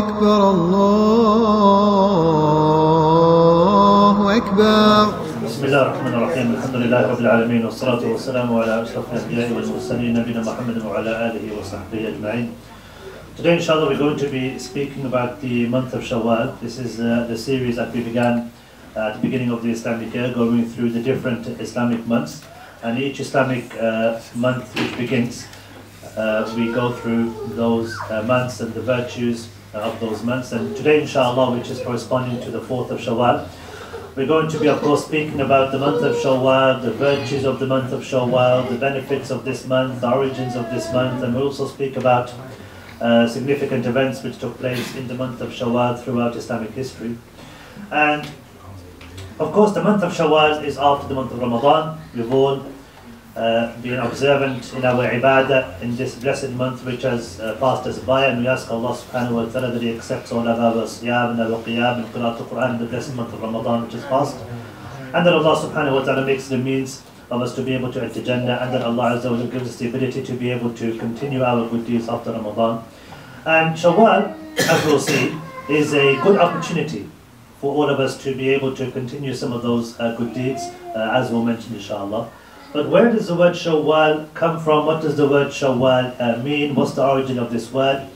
أكبر الله أكبر بسم الله الرحمن الرحيم الحمد لله رب العالمين والصلاة والسلام على أشرف الأنبياء والمرسلين نبينا محمد وعلى آله وصحبه أجمعين Today inshallah we're going to be speaking about the month of Shawwal. This is uh, the series that we began uh, at the beginning of the Islamic year going through the different Islamic months and each Islamic uh, month which begins uh, we go through those uh, months and the virtues of those months and today inshallah which is corresponding to the 4th of Shawwal we're going to be, of course, speaking about the month of Shawwal, the virtues of the month of Shawwal, the benefits of this month, the origins of this month, and we'll also speak about uh, significant events which took place in the month of Shawwal throughout Islamic history. And, of course, the month of Shawwal is after the month of Ramadan. We've all uh, been observant in our ibadah in this blessed month which has uh, passed us by and we ask Allah subhanahu wa ta'ala that He accepts all of our siyam and our qiyam and qiraat al-Quran in the blessed month of Ramadan which has passed. And that Allah subhanahu wa ta'ala makes the means of us to be able to enter Jannah and that Allah Azza wa gives us the ability to be able to continue our good deeds after Ramadan. And Shawwal as we'll see is a good opportunity for all of us to be able to continue some of those uh, good deeds uh, as we'll mention inshallah but where does the word Shawwal come from? What does the word Shawwal uh, mean? What's the origin of this word?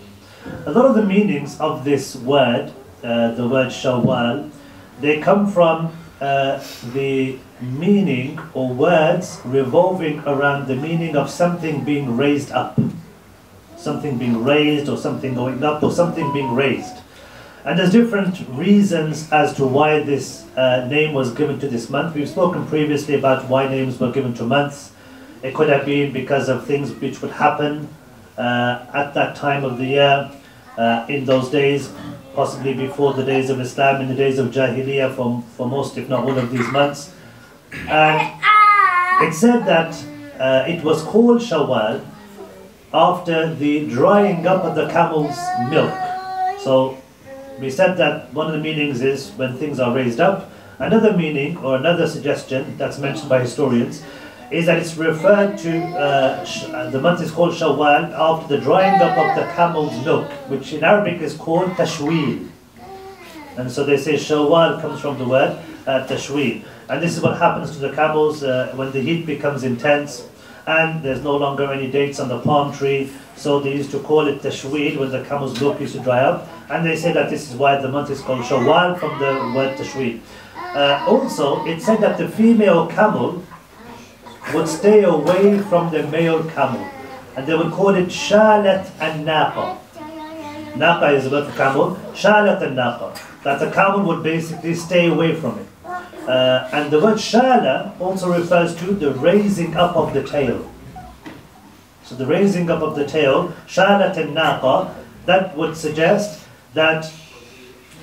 A lot of the meanings of this word, uh, the word Shawwal, they come from uh, the meaning or words revolving around the meaning of something being raised up. Something being raised or something going up or something being raised. And there's different reasons as to why this uh, name was given to this month. We've spoken previously about why names were given to months. It could have been because of things which would happen uh, at that time of the year, uh, in those days, possibly before the days of Islam, in the days of Jahiliyyah, for, for most, if not all of these months. And it said that uh, it was called Shawwal after the drying up of the camel's milk. So we said that one of the meanings is when things are raised up. Another meaning or another suggestion that's mentioned by historians is that it's referred to, uh, uh, the month is called Shawwal after the drying up of the camel's milk, which in Arabic is called Tashwil. And so they say Shawwal comes from the word uh, Tashwil. And this is what happens to the camels uh, when the heat becomes intense and there's no longer any dates on the palm tree. So they used to call it Tashwil when the camel's milk used to dry up. And they say that this is why the month is called Shawwal from the word Tashwil. Uh, also, it said that the female camel would stay away from the male camel. And they would call it Shalat and Naqa. Naqa is about the camel. Shalat and Naqa. That the camel would basically stay away from it. Uh, and the word Shala also refers to the raising up of the tail. So the raising up of the tail, Shalat and Naqa, that would suggest that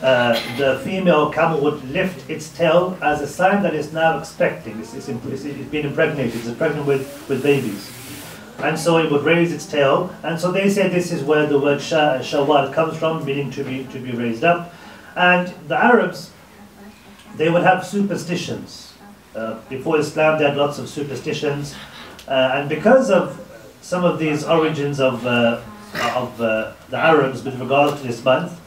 uh, the female camel would lift its tail as a sign that it's now expecting. It's, it's, it's, it's been impregnated, it's pregnant with, with babies. And so it would raise its tail. And so they say this is where the word sha, comes from, meaning to be, to be raised up. And the Arabs, they would have superstitions. Uh, before Islam, they had lots of superstitions. Uh, and because of some of these origins of, uh, of uh, the Arabs with regard to this month,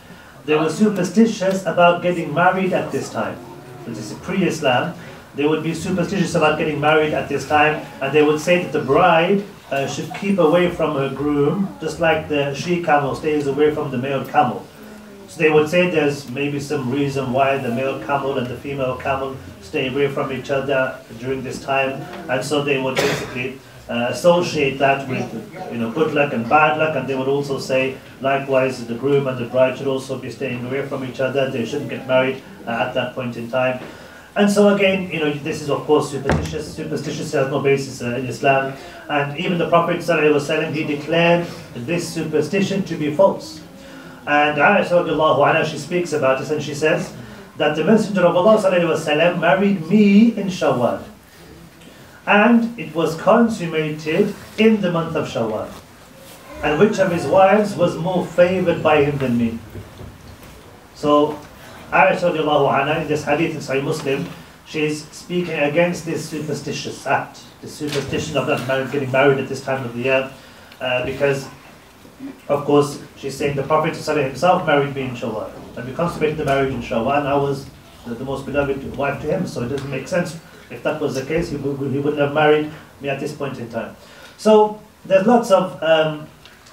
they were superstitious about getting married at this time. This is pre-Islam. They would be superstitious about getting married at this time, and they would say that the bride uh, should keep away from her groom, just like the she camel stays away from the male camel. So they would say there's maybe some reason why the male camel and the female camel stay away from each other during this time, and so they would basically uh, associate that with you know good luck and bad luck, and they would also say likewise the groom and the bride should also be staying away from each other. They shouldn't get married uh, at that point in time. And so again, you know, this is of course superstitious. Superstitious has no basis uh, in Islam, and even the Prophet ﷺ, he declared this superstition to be false. And Aisha she speaks about this, and she says that the Messenger of Allah ﷺ married me in Shawwal and it was consummated in the month of Shawwal. And which of his wives was more favored by him than me? So, Aisha anha, in this hadith in Sahih Muslim, she's speaking against this superstitious act, the superstition of not getting married at this time of the year, uh, because of course, she's saying the Prophet himself married me in Shawwal. And we consummated the marriage in Shawwal, and I was the, the, most beloved wife to him. So it doesn't make sense. If that was the case, he, would, he wouldn't have married me at this point in time. So there's lots of um,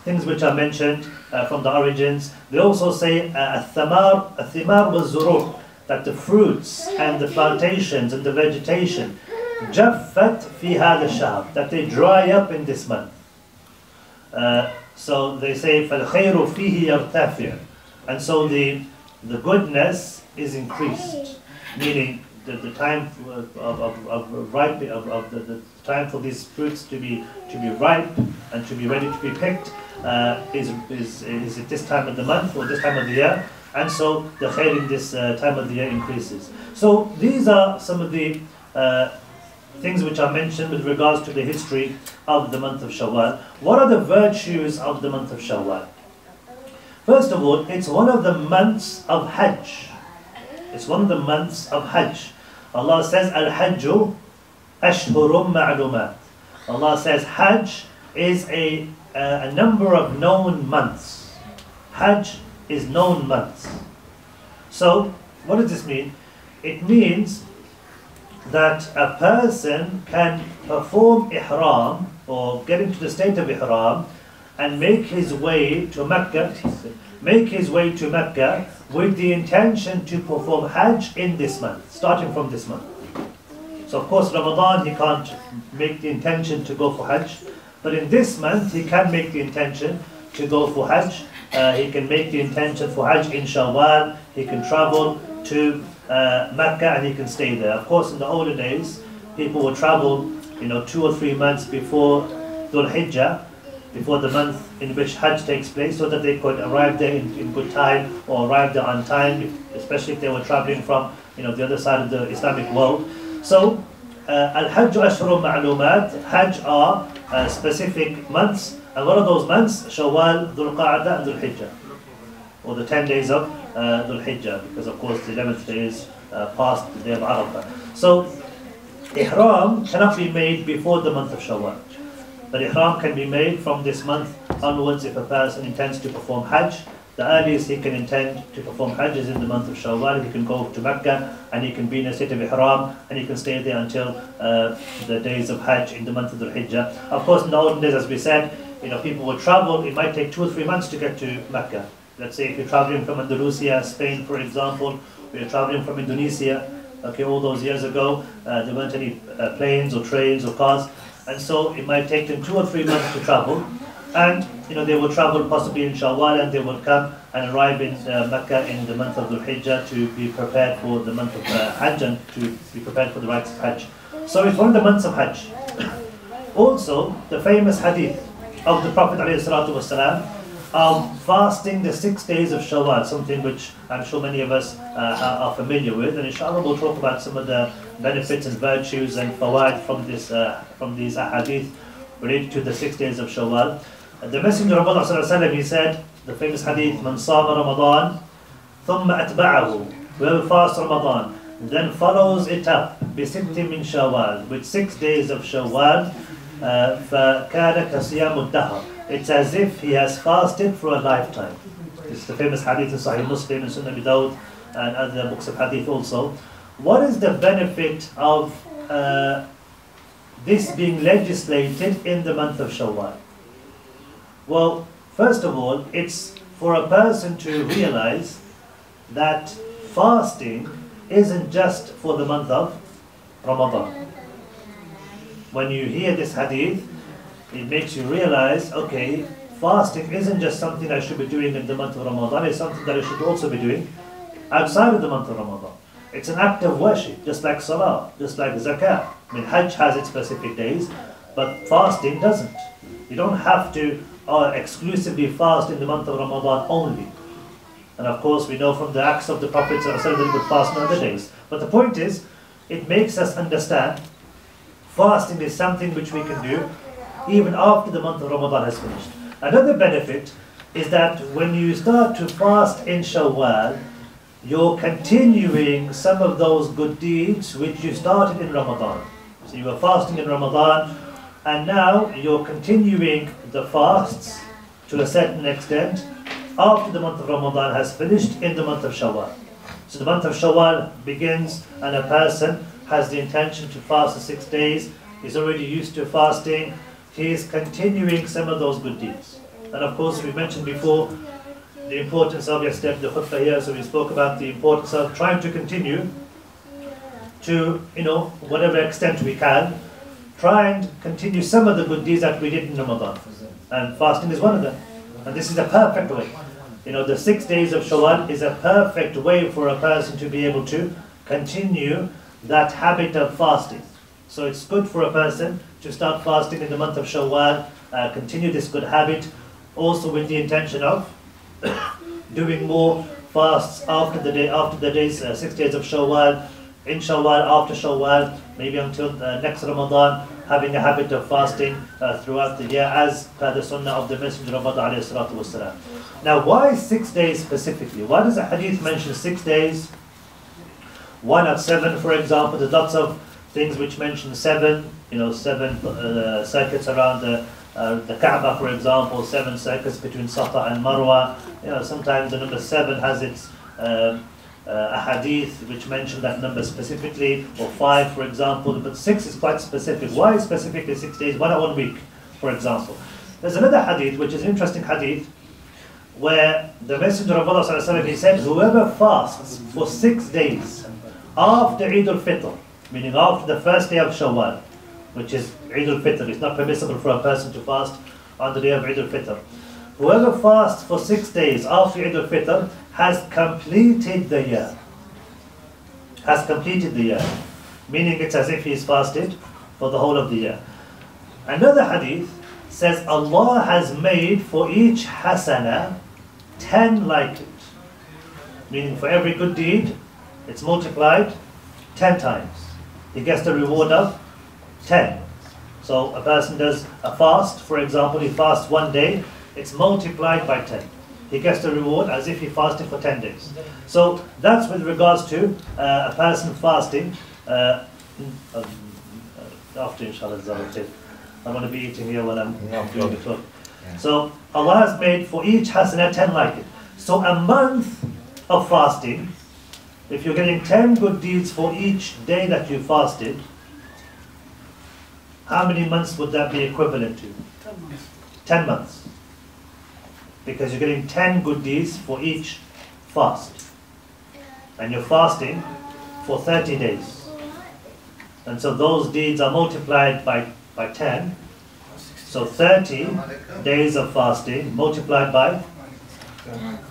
things which are mentioned uh, from the origins. They also say uh, a-thamar, a-thimar was zuru, that the fruits and the plantations and the vegetation jaffat fi hada that they dry up in this month. Uh, so they say فَالْخَيْرُ فِيهِ يَرْتَفِعُ And so the, the goodness is increased, meaning the, the time of, of, of, ripe, of, of the, the time for these fruits to be, to be ripe and to be ready to be picked uh, is, is, is at this time of the month or this time of the year. And so the khair in this uh, time of the year increases. So these are some of the uh, things which are mentioned with regards to the history of the month of Shawwal. What are the virtues of the month of Shawwal? First of all, it's one of the months of Hajj. It's one of the months of Hajj. Allah says, Al-Hajju ashhurum ma'lumat. Allah says Hajj is a, uh, a number of known months. Hajj is known months. So, what does this mean? It means that a person can perform ihram or get into the state of ihram and make his way to Mecca, make his way to Mecca with the intention to perform Hajj in this month, starting from this month. So of course Ramadan he can't make the intention to go for Hajj, but in this month he can make the intention to go for Hajj. Uh, he can make the intention for Hajj in Shawwal. He can travel to uh, Mecca and he can stay there. Of course, in the older days, people would travel, you know, two or three months before Dhul Hijjah, before the month in which Hajj takes place, so that they could arrive there in, in good time or arrive there on time, especially if they were traveling from, you know, the other side of the Islamic world. So, uh, Al-Hajj Ashhurun Ma'lumat, Hajj are uh, specific months, and one of those months, Shawwal, Dhul Qa'dah, and Dhul Hijjah, or the 10 days of uh, Dhul Hijjah, because of course the 11th day is uh, past the day of Arafah. So, Ihram cannot be made before the month of Shawwal. But Ihram can be made from this month onwards if a person intends to perform Hajj. The earliest he can intend to perform Hajj is in the month of Shawwal. He can go to Mecca and he can be in a state of Ihram and he can stay there until uh, the days of Hajj in the month of Dhul Hijjah. Of course, in the olden days, as we said, you know, people will travel. It might take two or three months to get to Mecca. Let's say if you're traveling from Andalusia, Spain, for example, or you're traveling from Indonesia, okay, all those years ago, uh, there weren't any uh, planes or trains or cars, and so it might take them two or three months to travel, and you know they will travel possibly in Shawwal and they will come and arrive in uh, Mecca in the month of Dhul Hijjah to be prepared for the month of uh, Hajj and to be prepared for the rites of Hajj. So it's one of the months of Hajj. also, the famous hadith of the Prophet ﷺ um, fasting the six days of Shawwal, something which I'm sure many of us uh, are familiar with, and inshallah we'll talk about some of the benefits and virtues and fawaid from this uh, from these ahadith related to the six days of Shawwal. The Messenger of Allah he said, the famous hadith, "Man sama Ramadan, thumma atba'ahu." Whoever fasts Ramadan, then follows it up بست من شوال with six days of Shawwal, uh, فكان كصيام الدهر it's as if he has fasted for a lifetime. Is the famous hadith in Sahih Muslim and Sunan Dawud and other books of hadith also. What is the benefit of uh, this being legislated in the month of Shawwal? Well, first of all, it's for a person to realize that fasting isn't just for the month of Ramadan. When you hear this hadith, it makes you realize, okay, fasting isn't just something I should be doing in the month of Ramadan, it's something that I should also be doing outside of the month of Ramadan. It's an act of worship, just like Salah, just like Zakah. I mean, Hajj has its specific days, but fasting doesn't. You don't have to uh, exclusively fast in the month of Ramadan only. And of course, we know from the acts of the Prophet that they would fast on other days. But the point is, it makes us understand fasting is something which we can do even after the month of Ramadan has finished. Another benefit is that when you start to fast in Shawwal, you're continuing some of those good deeds which you started in Ramadan. So you were fasting in Ramadan, and now you're continuing the fasts to a certain extent after the month of Ramadan has finished in the month of Shawwal. So the month of Shawwal begins and a person has the intention to fast the six days, he's already used to fasting, he is continuing some of those good deeds. And of course we mentioned before the importance of yesterday the khutbah here, so we spoke about the importance of trying to continue to, you know, whatever extent we can, try and continue some of the good deeds that we did in Ramadan. And fasting is one of them. And this is a perfect way. You know, the six days of Shawwal is a perfect way for a person to be able to continue that habit of fasting. So it's good for a person to start fasting in the month of Shawwal, uh, continue this good habit, also with the intention of doing more fasts after the day, after the days, uh, six days of Shawwal, in Shawwal, after Shawwal, maybe until uh, next Ramadan, having a habit of fasting uh, throughout the year as per the sunnah of the Messenger of Allah. Now why six days specifically? Why does the hadith mention six days? Why not seven, for example? There's lots of things which mention seven, you know, seven uh, circuits around the uh, the Kaaba, for example, seven circuits between Safa and Marwa. You know, sometimes the number seven has its um, uh, hadith which mention that number specifically, or five, for example, but six is quite specific. Why specifically six days? Why not one week, for example? There's another hadith, which is an interesting hadith, where the Messenger of Allah he said, whoever fasts for six days after Eid al-Fitr, meaning after the first day of Shawwal, which is Eid al-Fitr, it's not permissible for a person to fast on the day of Eid al-Fitr. Whoever fasts for six days after Eid al-Fitr has completed the year. Has completed the year. Meaning it's as if he's fasted for the whole of the year. Another hadith says Allah has made for each hasana ten like it. Meaning for every good deed, it's multiplied ten times. He gets the reward of ten. So a person does a fast, for example, he fasts one day, it's multiplied by 10. He gets the reward as if he fasted for 10 days. So that's with regards to uh, a person fasting uh, um, after inshallah I'm going to be eating here when I'm doing the talk. So Allah has made for each hasana 10 like it. So a month of fasting, if you're getting 10 good deeds for each day that you fasted, how many months would that be equivalent to? 10 months. 10 months because you're getting 10 good deeds for each fast. And you're fasting for 30 days. And so those deeds are multiplied by, by 10. So 30 days of fasting multiplied by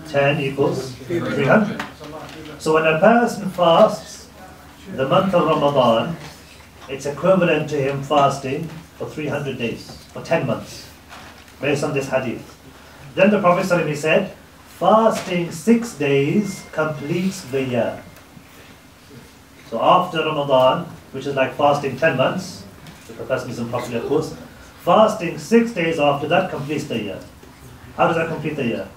10 equals 300. So when a person fasts the month of Ramadan, it's equivalent to him fasting for 300 days, for 10 months, based on this hadith. Then the Prophet ﷺ said, fasting six days completes the year. So after Ramadan, which is like fasting 10 months, if the person isn't properly of course, fasting six days after that completes the year. How does that complete the year?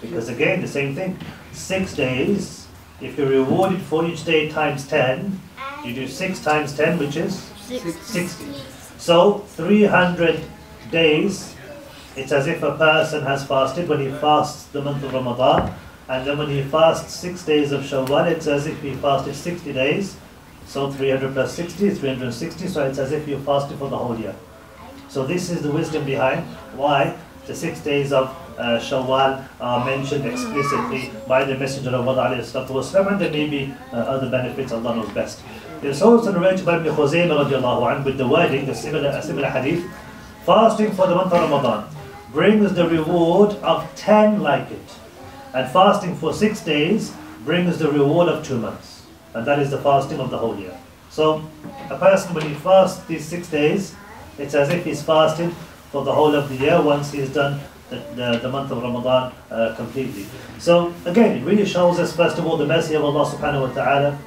Because again, the same thing. Six days, if you're rewarded for each day times 10, you do 6 times 10, which is 60. So 300 days it's as if a person has fasted when he fasts the month of Ramadan, and then when he fasts six days of Shawwal, it's as if he fasted 60 days. So 300 plus 60 is 360, so it's as if you fasted for the whole year. So this is the wisdom behind why the six days of uh, Shawwal are mentioned explicitly by the Messenger of Allah and there may be uh, other benefits, Allah knows best. There's also narrated by Ibn Khuzaymah with the wording, the similar, a similar hadith, fasting for the month of Ramadan brings the reward of 10 like it. And fasting for six days brings the reward of two months. And that is the fasting of the whole year. So a person when he fasts these six days, it's as if he's fasted for the whole of the year once he's done the, the, the month of Ramadan uh, completely. So again, it really shows us first of all the mercy of Allah subhanahu wa ta'ala,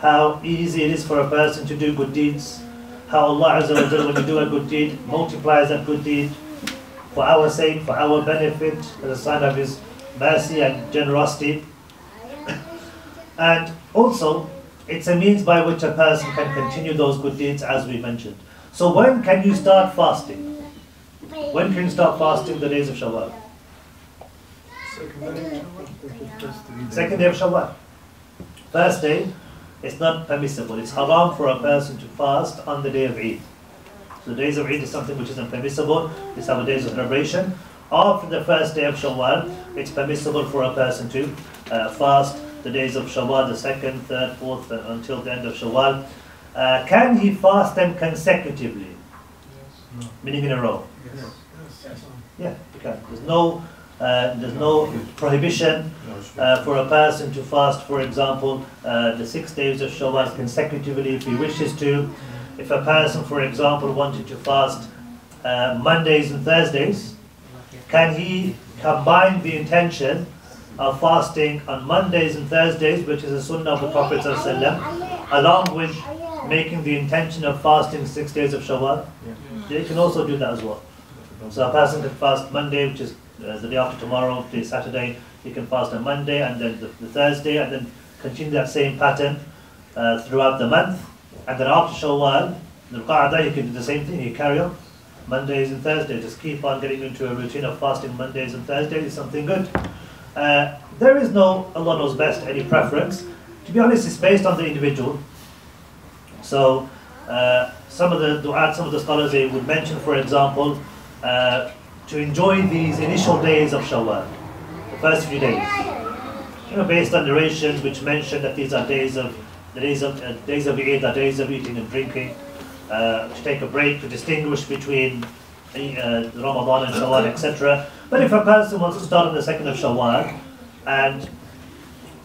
how easy it is for a person to do good deeds, how Allah Azza wa Jalla, when you do a good deed, multiplies that good deed, for our sake, for our benefit, as a sign of His mercy and generosity. and also, it's a means by which a person can continue those good deeds as we mentioned. So when can you start fasting? When can you start fasting the days of Shawwal? Second day of Shawwal. First day, it's not permissible. It's haram for a person to fast on the day of Eid. So the days of Eid is something which isn't permissible. These are the days of celebration. After the first day of Shawwal, it's permissible for a person to uh, fast the days of Shawwal, the second, third, fourth, uh, until the end of Shawwal. Uh, can he fast them consecutively? Yes. Meaning in a row? Yes. Yeah, you can. There's no, uh, there's no prohibition uh, for a person to fast, for example, uh, the six days of Shawwal consecutively if he wishes to. If a person, for example, wanted to fast uh, Mondays and Thursdays, can he combine the intention of fasting on Mondays and Thursdays, which is a sunnah of the Prophet along with making the intention of fasting six days of Shawwal? They can also do that as well. So a person can fast Monday, which is uh, the day after tomorrow, the Saturday. you can fast on Monday and then the, the Thursday, and then continue that same pattern uh, throughout the month. And then after Shawwal, Dhul Qa'dah, he can do the same thing. you carry on Mondays and Thursdays. Just keep on getting into a routine of fasting Mondays and Thursdays is something good. Uh, there is no Allah knows best any preference. To be honest, it's based on the individual. So uh, some of the du'at, some of the scholars they would mention, for example, uh, to enjoy these initial days of Shawwal, the first few days. You know, based on narrations which mention that these are days of the days of uh, days of Eid are days of eating and drinking. Uh, to take a break to distinguish between uh, Ramadan and Shawwal, etc. But if a person wants to start on the second of Shawwal and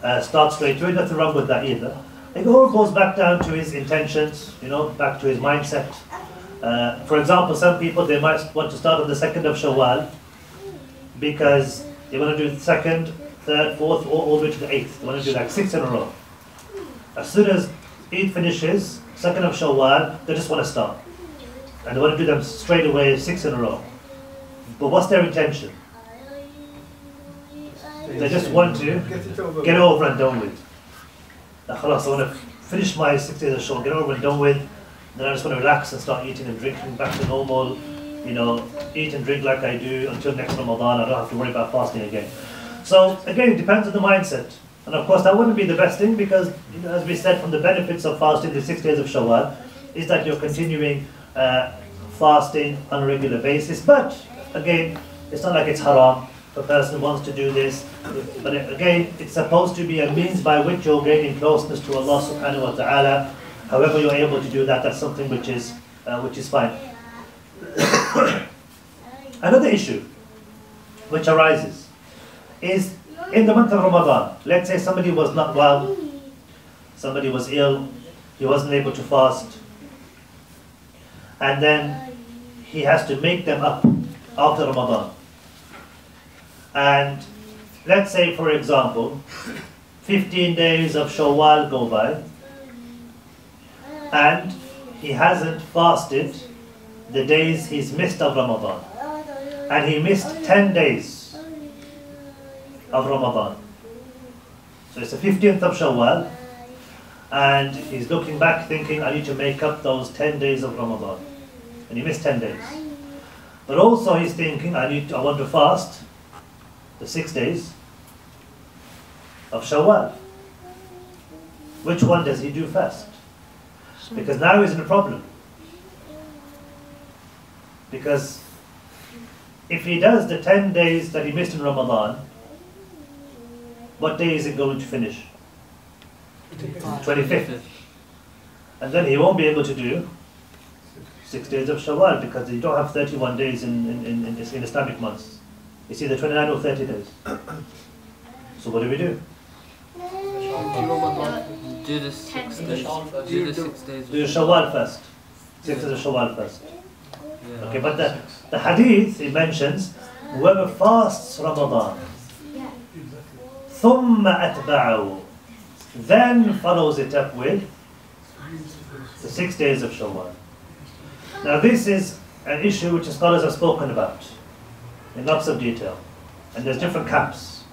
uh, start straight away, nothing wrong with that either. It all goes back down to his intentions, you know, back to his mindset. Uh, for example, some people they might want to start on the second of Shawwal because they want to do the second, third, fourth, all, all the way to the eighth. They want to do like six in a row. As soon as Eid finishes, second of Shawwal, they just want to start. And they want to do them straight away, six in a row. But what's their intention? They just want to get over and done with. I want to finish my six days of Shawwal, get over and done with. Then I just want to relax and start eating and drinking back to normal. You know, eat and drink like I do until next Ramadan. I don't have to worry about fasting again. So again, it depends on the mindset. And of course, that wouldn't be the best thing because, you know, as we said, from the benefits of fasting the six days of Shawwal, is that you're continuing uh, fasting on a regular basis. But again, it's not like it's haram. A person wants to do this, but again, it's supposed to be a means by which you're gaining closeness to Allah Subhanahu wa Taala. However, you're able to do that. That's something which is uh, which is fine. Another issue which arises is in the month of Ramadan, let's say somebody was not well, somebody was ill, he wasn't able to fast, and then he has to make them up after Ramadan. And let's say, for example, 15 days of Shawwal go by, and he hasn't fasted the days he's missed of Ramadan. And he missed 10 days of Ramadan. So it's the 15th of Shawwal, and he's looking back thinking, I need to make up those 10 days of Ramadan. And he missed 10 days. But also he's thinking, I need to, I want to fast the six days of Shawwal. Which one does he do first? Because now he's in a problem. Because if he does the 10 days that he missed in Ramadan, what day is it going to finish? 25th. And then he won't be able to do six days of Shawwal because you don't have 31 days in, in, in, in, in Islamic months. It's either 29 or 30 days. So what do we do? Do the six days. Do the six days. Do Shawwal first. Six days of Shawwal first. Yeah. Okay, but the, the hadith, it mentions, whoever fasts Ramadan, ثم أتبعه, then follows it up with the six days of Shawwal. Now this is an issue which the scholars have spoken about in lots of detail. And there's different camps.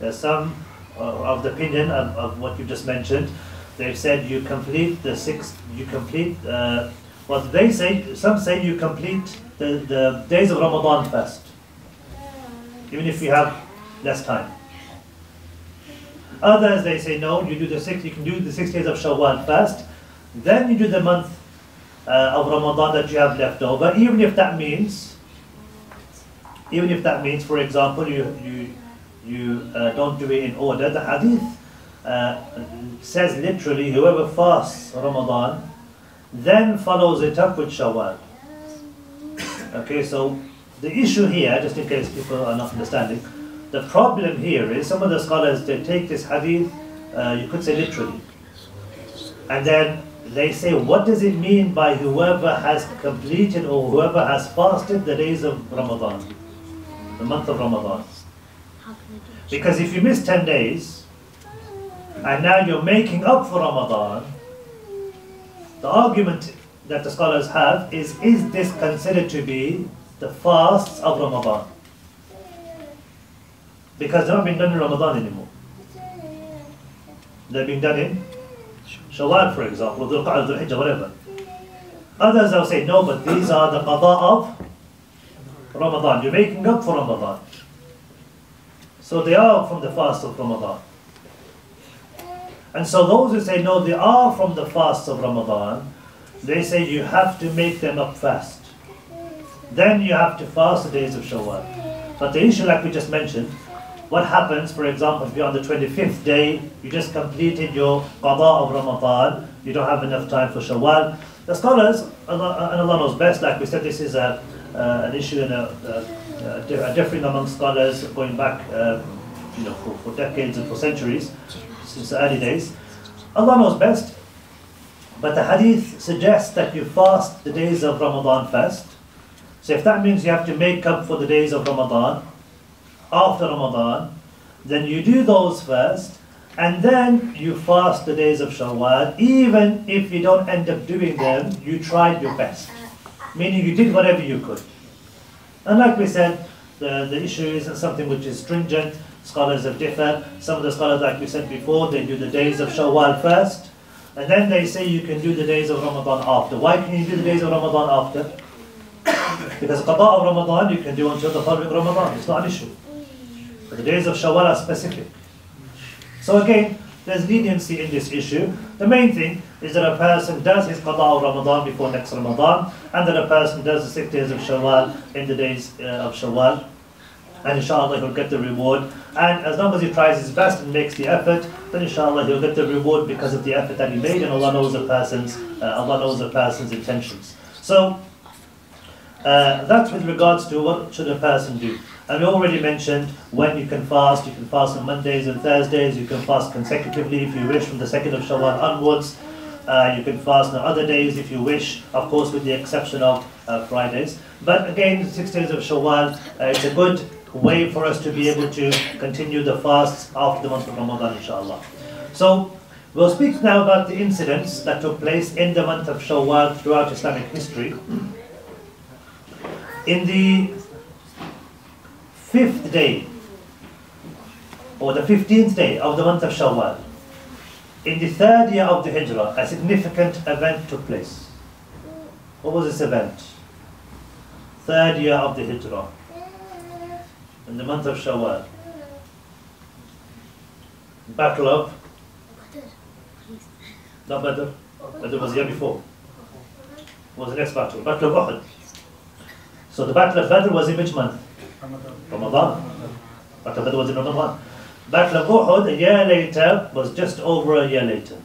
There's some uh, of the opinion of, of what you just mentioned. They've said you complete the six, you complete uh, What they say, some say you complete the, the days of Ramadan first, even if you have less time. Others they say no, you do the six, you can do the six days of Shawwal first, then you do the month uh, of Ramadan that you have left over, even if that means, even if that means, for example, you you you uh, don't do it in order. The hadith uh, says literally, whoever fasts Ramadan, then follows it up with Shawwal. Okay, so the issue here, just in case people are not understanding, the problem here is some of the scholars they take this hadith, uh, you could say literally, and then they say, what does it mean by whoever has completed or whoever has fasted the days of Ramadan, the month of Ramadan? Because if you miss 10 days, and now you're making up for Ramadan, the argument that the scholars have is, is this considered to be the fasts of Ramadan? Because they're not being done in Ramadan anymore. They're being done in Shawwal, for example, Dhul Qa'dah, Dhul Hijjah, whatever. Others will say, no, but these are the qada of Ramadan. You're making up for Ramadan. So they are from the fast of Ramadan. And so those who say, no, they are from the fast of Ramadan, they say you have to make them up fast. Then you have to fast the days of Shawwal. But the issue, like we just mentioned, what happens, for example, if you're on the 25th day, you just completed your qada of Ramadan, you don't have enough time for Shawwal. The scholars, and Allah knows best, like we said, this is a, uh, an issue and a, a, a differing among scholars going back uh, you know, for, for decades and for centuries, since the early days. Allah knows best, but the hadith suggests that you fast the days of Ramadan first. So if that means you have to make up for the days of Ramadan, after Ramadan, then you do those first, and then you fast the days of Shawwal. Even if you don't end up doing them, you tried your best. Meaning you did whatever you could. And like we said, the, the issue isn't something which is stringent. Scholars have differed. Some of the scholars, like we said before, they do the days of Shawwal first, and then they say you can do the days of Ramadan after. Why can you do the days of Ramadan after? Because qada of Ramadan you can do until the following Ramadan. It's not an issue. But the days of Shawwal are specific. So again, there's leniency in this issue. The main thing is that a person does his qada of Ramadan before next Ramadan, and that a person does the six days of Shawwal in the days uh, of Shawwal, and inshallah he'll get the reward. And as long as he tries his best and makes the effort, then inshallah he'll get the reward because of the effort that he made, and Allah knows the person's uh, Allah knows the person's intentions. So uh, that's with regards to what should a person do. And we already mentioned when you can fast. You can fast on Mondays and Thursdays. You can fast consecutively if you wish from the 2nd of Shawwal onwards. Uh, you can fast on other days if you wish, of course with the exception of uh, Fridays. But again, six days of Shawwal, uh, it's a good way for us to be able to continue the fasts after the month of Ramadan, inshallah. So, we'll speak now about the incidents that took place in the month of Shawwal throughout Islamic history. In the fifth day, or the 15th day of the month of Shawwal, in the third year of the Hijrah, a significant event took place. What was this event? Third year of the Hijrah, in the month of Shawwal. Battle of? Not Badr. Badr was the year before. What was the next battle? Battle of Uhud. So the Battle of Badr was in which month? Ramadan. Battle of Badr was in Ramadan. Battle of Uhud, a year later, was just over a year later.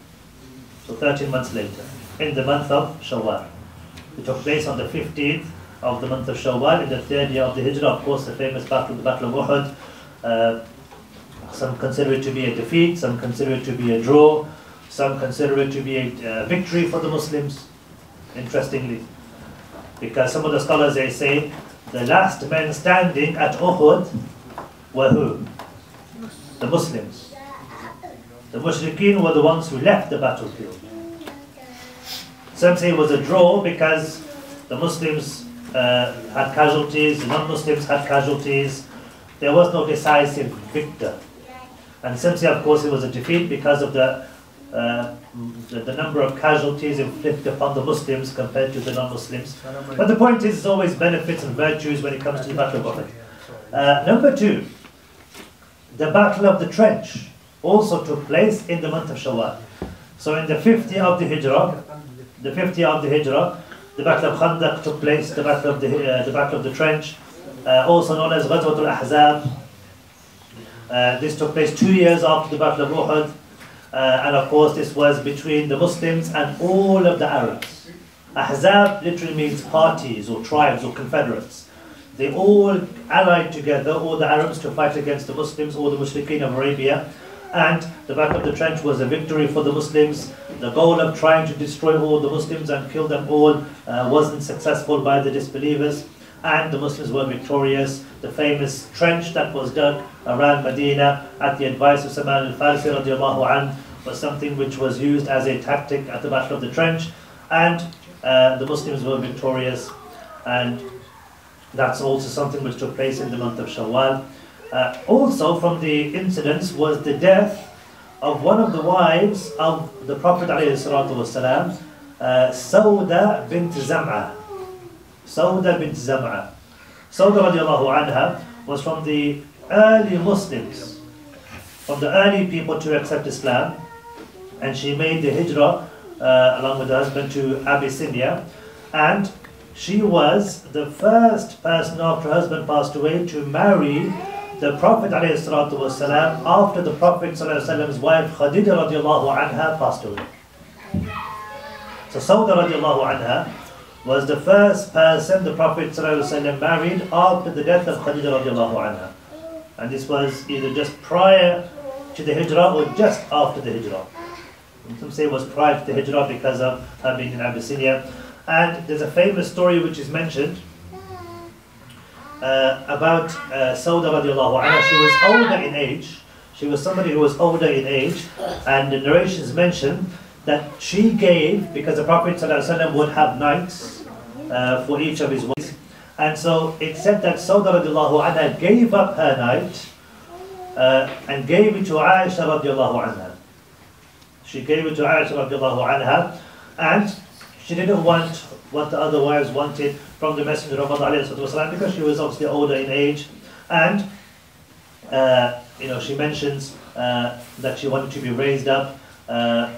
So 13 months later, in the month of Shawwal. It took place on the 15th of the month of Shawwal, in the third year of the Hijrah, of course, the famous battle, the Battle of Uhud. Uh, some consider it to be a defeat, some consider it to be a draw, some consider it to be a uh, victory for the Muslims, interestingly. Because some of the scholars, they say, the last men standing at Uhud were who? The Muslims. The Mushrikeen were the ones who left the battlefield. Some say it was a draw because the Muslims uh, had casualties, non-Muslims had casualties. There was no decisive victor. And some say, of course, it was a defeat because of the uh, the, the number of casualties inflicted upon the Muslims compared to the non-Muslims. But the point is, there's always benefits and virtues when it comes to the Battle of. Uh, number two, the Battle of the Trench also took place in the month of Shawwal. So in the 50th of the Hijrah, the 50th of the Hijrah, the Battle of Khandaq took place, the Battle of the, uh, the Battle of the Trench, uh, also known as Ghazwat al-Ahzab. Uh, this took place two years after the Battle of Uhud, uh, and of course this was between the Muslims and all of the Arabs. Ahzab literally means parties or tribes or confederates. They all allied together, all the Arabs, to fight against the Muslims, all the Mushrikeen of Arabia. And the Battle of the Trench was a victory for the Muslims. The goal of trying to destroy all the Muslims and kill them all uh, wasn't successful by the disbelievers. And the Muslims were victorious. The famous trench that was dug around Medina at the advice of Salman al-Farsi radiallahu was something which was used as a tactic at the Battle of the Trench. And uh, the Muslims were victorious. And that's also something which took place in the month of Shawwal. Uh, also from the incidents was the death of one of the wives of the Prophet ﷺ, uh, Sauda bint Zam'a. Sauda bint Zam'a. Sauda radiallahu anha was from the early Muslims, from the early people to accept Islam, and she made the hijrah uh, along with her husband to Abyssinia, and she was the first person after her husband passed away to marry the Prophet ﷺ after the Prophet ﷺ's wife Khadija radiallahu anha passed away. So Sauda radiallahu anha was the first person the Prophet ﷺ married after the death of Khadija radiallahu anha. And this was either just prior to the hijrah or just after the hijrah. Some say it was prior to the hijrah because of her being in Abyssinia. And there's a famous story which is mentioned uh, about uh, Sauda radiallahu anha. She was older in age. She was somebody who was older in age. And the narrations mention that she gave, because the Prophet ﷺ would have nights uh, for each of his wives. And so it said that Sauda radiallahu anha gave up her night uh, and gave it to Aisha radiallahu anha. She gave it to Aisha radiallahu anha and she didn't want what the other wives wanted from the Messenger of Allah والسلام, because she was obviously older in age. And, uh, you know, she mentions uh, that she wanted to be raised up uh,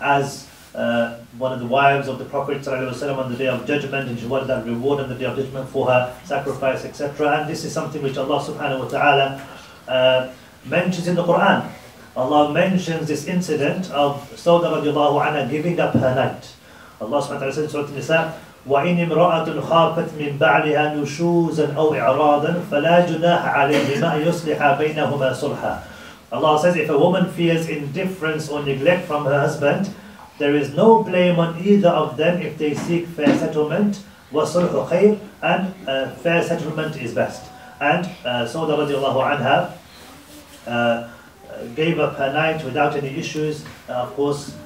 as uh, one of the wives of the Prophet ﷺ on the day of judgment, and she wanted that reward on the day of judgment for her sacrifice, etc. And this is something which Allah subhanahu wa ta'ala uh, mentions in the Quran. Allah mentions this incident of Sauda radiallahu anha giving up her night. Allah subhanahu wa ta'ala says in Surah Nisa, وإن امرأة خافت من بعلها نشوزا أو إعراضا فلا جناح عليهما أن يصلح بينهما صلحا. Allah says if a woman fears indifference or neglect from her husband, there is no blame on either of them if they seek fair settlement. وصلح خير and uh, fair settlement is best. And uh, Sauda radiallahu anha uh, gave up her night without any issues, uh, of course, uh,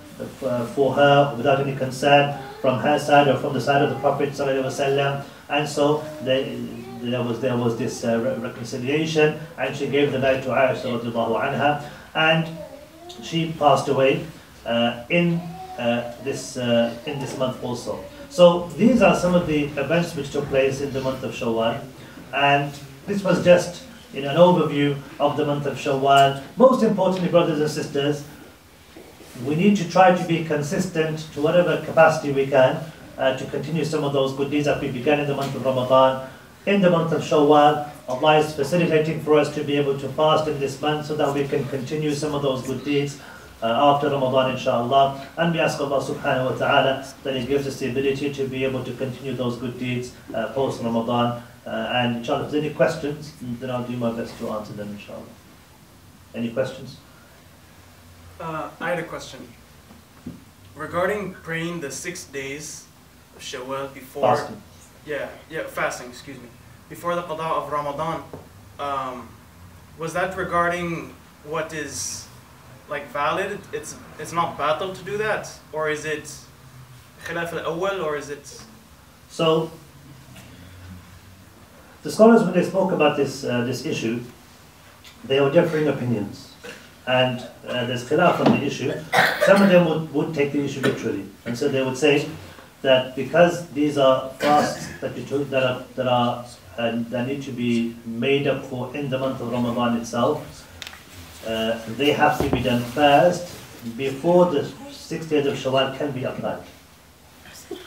for her without any concern from her side or from the side of the Prophet ﷺ. and so they, there was there was this uh, re reconciliation and she gave the night to Aisha and she passed away uh, in uh, this uh, in this month also. So these are some of the events which took place in the month of Shawwal and this was just in an overview of the month of Shawwal. Most importantly brothers and sisters we need to try to be consistent to whatever capacity we can uh, to continue some of those good deeds that we began in the month of Ramadan. In the month of Shawwal, Allah is facilitating for us to be able to fast in this month so that we can continue some of those good deeds uh, after Ramadan, inshallah. And we ask Allah subhanahu wa ta'ala that He gives us the ability to be able to continue those good deeds uh, post Ramadan. Uh, and inshallah, if there's any questions, then I'll do my best to answer them, inshallah. Any questions? Uh, I had a question. Regarding praying the six days of Shawwal before... Fasting. Yeah, yeah, fasting, excuse me. Before the Qada of Ramadan, um, was that regarding what is like valid? It's it's not batil to do that? Or is it khilaf al-awwal or is it... So, the scholars, when they spoke about this, uh, this issue, they were differing opinions. And uh, there's khilaf on the issue. Some of them would, would take the issue literally, and so they would say that because these are fasts that you took that are that are and that need to be made up for in the month of Ramadan itself, uh, they have to be done first before the six days of Shawwal can be applied.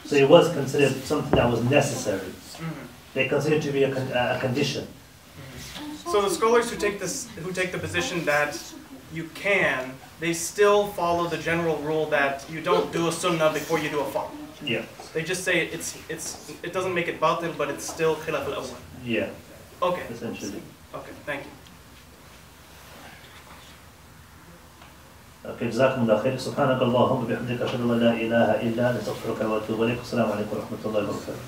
So it was considered something that was necessary. Mhm. They considered to be a, con- a condition. So the scholars who take this, who take the position that you can, they still follow the general rule that you don't do a sunnah before you do a fard. Yeah. They just say it's it's it doesn't make it batil, but it's still khilaf al awwal. Yeah. Okay. Essentially. Okay, thank you. Okay, جزاكم الله خير سبحانك اللهم وبحمدك أشهد أن لا إله إلا أنت أستغفرك وأتوب إليك السلام عليكم ورحمة الله وبركاته